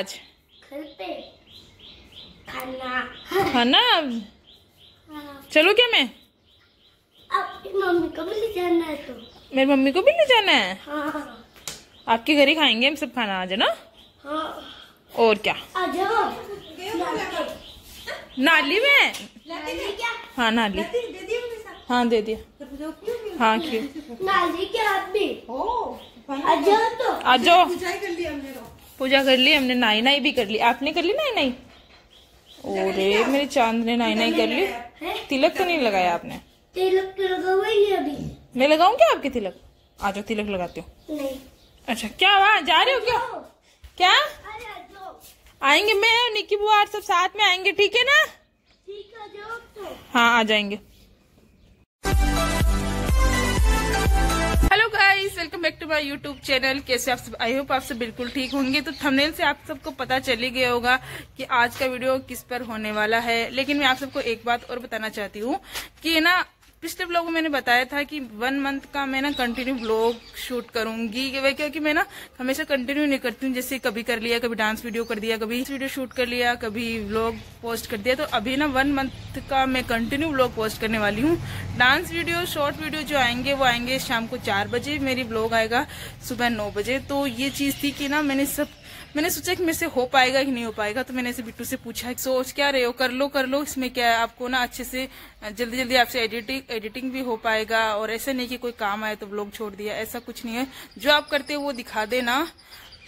आज घर खाना। खाना? हाँ, चलो क्या मैं? आपकी मम्मी को भी ले जाना है तो। मेरी मम्मी को भी ले जाना है? हाँ। आपके घर ही खाएँगे हम सब खाना आज है ना? हाँ। और क्या? आ नाली में? नाली क्या? हाँ नाली। हाँ दे दिया। हाँ क्यों? नाली क्या आप भी आ जाओ तो। आ जाओ। पूजा कर ली हमने नाई नाई भी कर ली। आपने कर ली नाई नाई ओरे मेरे चाँद ने नाई नाई कर ली। तिलक तो नहीं लगाया आपने? तिलक तो लगा हुआ ही अभी। मैं लगाऊँ क्या आपके तिलक? आ जाओ तिलक लगाते हो। नहीं। अच्छा क्या वहाँ जा रहे हो क्या? क्या? आएँगे मैं और निक्की बुआ सब साथ में आएँगे ठीक है ना? ठीक है जाओ तो। हाँ आ जाएँगे। Welcome back to my YouTube channel. कैसे आप सब आई होप आप सब बिल्कुल ठीक होंगे। तो थंबनेल से आप सबको पता चल ही गया होगा कि आज का वीडियो किस पर होने वाला है। लेकिन मैं आप सबको एक बात और बताना चाहती हूँ कि ना पिछले ब्लॉग में मैंने बताया था कि वन मंथ का मैं ना कंटिन्यू ब्लॉग शूट करूँगी क्योंकि मैं ना हमेशा कंटिन्यू नहीं करती हूँ, जैसे कभी कर लिया, कभी डांस वीडियो कर दिया, कभी वीडियो शूट कर लिया, कभी ब्लॉग पोस्ट कर दिया तो अभी ना वन मंथ का मैं कंटिन्यू ब्लॉग पोस्ट करने वाली हूँ। डांस वीडियो शॉर्ट वीडियो जो आएँगे, वो आएँगे शाम को चार बजे, मेरी ब्लॉग आएगा सुबह नौ बजे। तो ये चीज़ थी कि ना मैंने सब मैंने सोचा कि मेरे से हो पाएगा कि नहीं हो पाएगा तो मैंने ऐसे बिट्टू से पूछा कि सोच क्या रहे हो, कर लो कर लो, इसमें क्या है? आपको ना अच्छे से जल्दी जल्दी आपसे एडिटिंग एडिटिंग भी हो पाएगा, और ऐसा नहीं कि कोई काम आए तो ब्लॉग छोड़ दिया, ऐसा कुछ नहीं है। जो आप करते हो वो दिखा देना।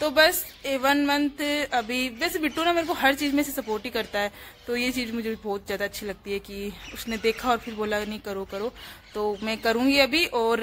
तो बस, ए, वन मंथ अभी, वैसे बिट्टू ना मेरे को हर चीज़ में से सपोर्ट ही करता है तो ये चीज़ मुझे बहुत ज़्यादा अच्छी लगती है कि उसने देखा और फिर बोला, नहीं, करो करो। तो मैं करूँगी अभी, और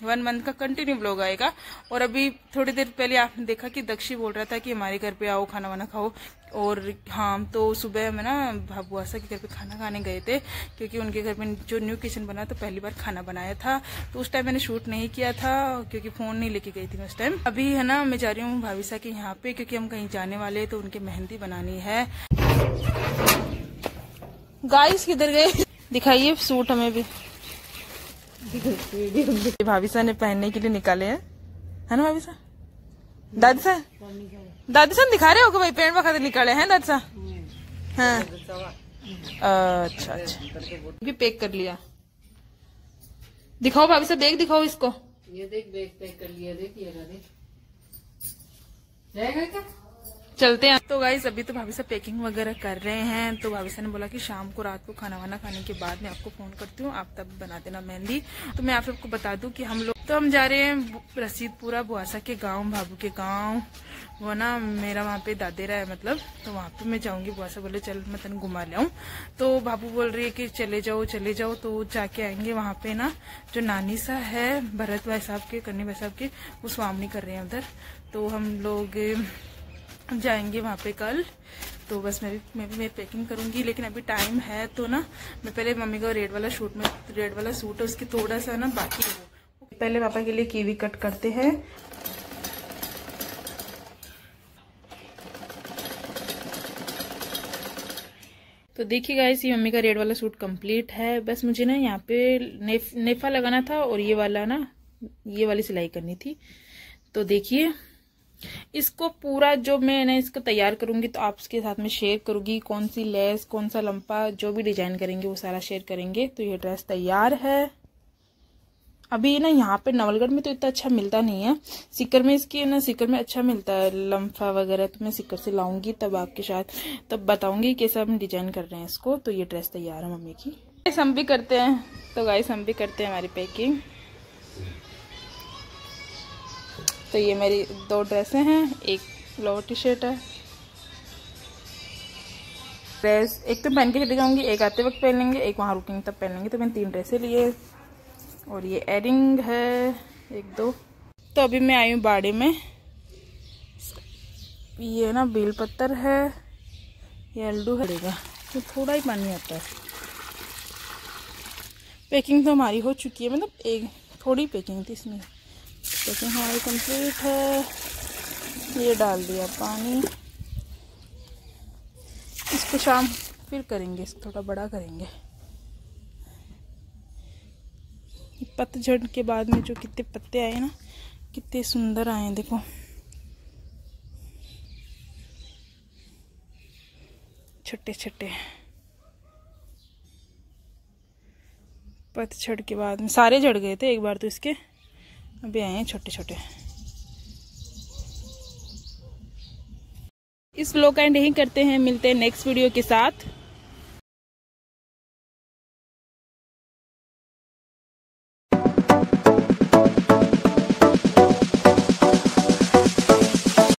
वन मंथ का कंटिन्यू ब्लॉग आएगा। और अभी थोड़ी देर पहले आपने देखा कि दक्षी बोल रहा था कि हमारे घर पे आओ, खाना वाना खाओ। और हाँ तो सुबह में ना भाबुआसा के घर पे खाना खाने गए थे, क्योंकि उनके घर में जो न्यू किचन बना तो पहली बार खाना बनाया था। तो उस टाइम मैंने शूट नहीं किया था, क्योंकि फ़ोन नहीं लेके गई थी उस टाइम अभी है ना, मैं जा रही हूँ भाविसा के यहाँ पे, क्योंकि हम कहीं जाने वाले तो उनके मेहंदी बनानी है। गाइस किधर गए? दिखाइए सूट हमें भी। भाविसा ने पहनने के लिए निकाले हैं। है ना भाविसा दादी सा दादी सा दिखा रहे हो भाई पेड़ वक्त निकाले हैं दादी सा हाँ। अच्छा अच्छा। भी पैक कर लिया। दिखाओ भाभी सा बैग दिखाओ इसको। ये देख, बैग पैक कर लिया देख ये रहा देख जाएगा क्या? चलते हैं। तो गाइस अभी तो भाभी साहब पैकिंग वगैरह कर रहे हैं तो भाभी साहब ने बोला कि शाम को रात को खाना वाना खाने के बाद मैं आपको फ़ोन करती हूँ, आप तब बना देना मेहंदी। तो मैं आप सबको बता दूँ कि हम लोग तो हम जा रहे हैं रसीदपुरा बुआसा के गाँव, भाभू के गाँव। वो ना मेरा वहाँ पे दादेरा है मतलब तो वहाँ पे मैं जाऊँगी बुआसा बोले चल मैं तेन घुमा ले तो बाबू बोल रही है कि चले जाओ चले जाओ तो जाके आएँगे वहाँ पे ना, जो नानी सा है, भरत भाई साहब के कन्नी भाई साहब के, वो स्वामनी कर रहे हैं उधर। तो हम लोग जाएँगे वहाँ पे कल। तो बस मैं भी मैं भी मैं पैकिंग करूँगी लेकिन अभी टाइम है तो ना मैं पहले मम्मी का रेड वाला सूट में रेड वाला सूट है उसकी थोड़ा सा ना बाकी पहले पापा के लिए कीवी कट करते हैं। तो देखिए गाइस ये मम्मी का रेड वाला सूट कंप्लीट है। बस मुझे ना यहाँ पे नेफ, नेफा लगाना था और ये वाला ना ये वाली सिलाई करनी थी। तो देखिए इसको पूरा जो मैं ना इसको तैयार करूँगी तो आपके साथ में शेयर करूँगी, कौन सी लेस, कौन सा लंपा जो भी डिज़ाइन करेंगे वो सारा शेयर करेंगे। तो ये ड्रेस तैयार है। अभी ना यहाँ पे नवलगढ़ में तो इतना अच्छा मिलता नहीं है। सिकर में इसकी ना सिक्कर में अच्छा मिलता है। लम्फा वगैरह तो मैं सिकर से लाऊँगी तब आपके साथ, तब बताऊँगी कैसे हम डिज़ाइन कर रहे हैं इसको। तो ये ड्रेस तैयार है मम्मी की। हम भी करते हैं। तो गाइस हम भी करते हैं हमारी पैकिंग तो ये मेरी दो ड्रेसें हैं, एक लोअर टी शर्ट है। ड्रेस एक तो पहन के चले जाऊँगी, एक आते वक्त पहन लेंगे एक वहाँ रुकेंगे तब पहन लेंगे तो मैंने तीन ड्रेसें लिए और ये एयरिंग है, एक दो। तो अभी मैं आई हूँ बाड़े में। ये ना बेल पत्थर है, ये अल्डू है। तो थोड़ा ही पानी आता है। पैकिंग तो हमारी हो चुकी है मतलब एक थोड़ी पैकिंग थी इसमें। पैकिंग हमारी कंप्लीट है। ये डाल दिया पानी। इसको शाम फिर करेंगे, इसको थोड़ा बड़ा करेंगे। पतझड़ के बाद में जो कितने पत्ते आए ना, कितने सुंदर आए, देखो। छोटे छोटे। पतझड़ के बाद में, सारे झड़ गए थे एक बार तो इसके। अभी आए हैं छोटे छोटे। इस ब्लॉग का एंड यही करते हैं, मिलते हैं नेक्स्ट वीडियो के साथ।